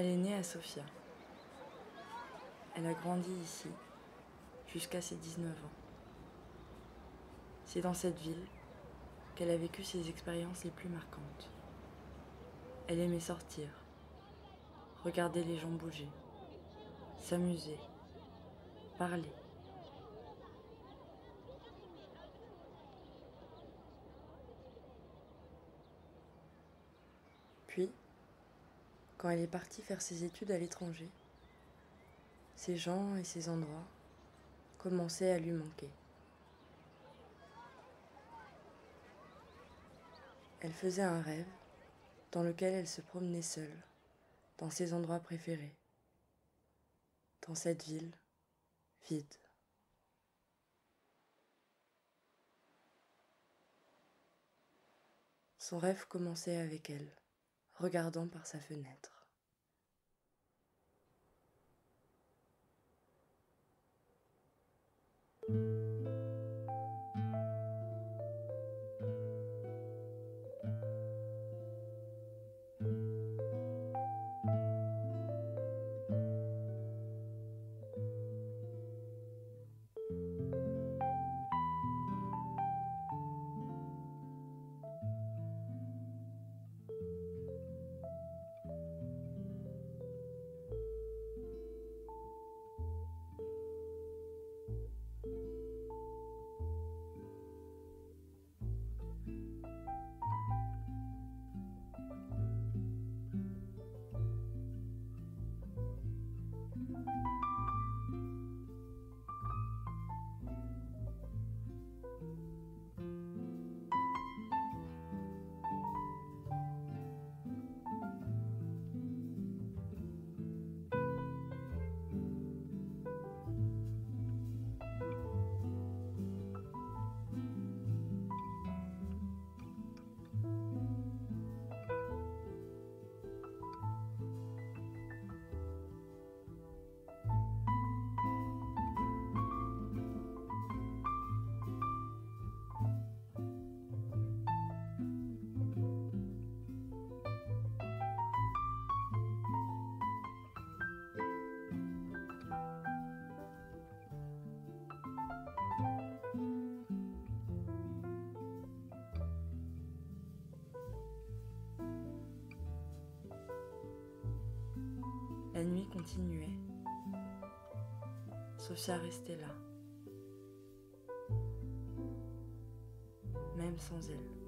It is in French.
Elle est née à Sofia. Elle a grandi ici jusqu'à ses 19 ans. C'est dans cette ville qu'elle a vécu ses expériences les plus marquantes. Elle aimait sortir, regarder les gens bouger, s'amuser, parler. Quand elle est partie faire ses études à l'étranger, ces gens et ces endroits commençaient à lui manquer. Elle faisait un rêve dans lequel elle se promenait seule dans ses endroits préférés, dans cette ville vide. Son rêve commençait avec elle, regardant par sa fenêtre. La nuit continuait. Sophia restait là. Même sans elle.